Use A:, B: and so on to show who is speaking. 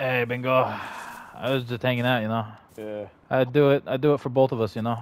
A: Hey, bingo. I was just hanging out, you know.
B: Yeah.
A: I do it. I do it for both of us, you know.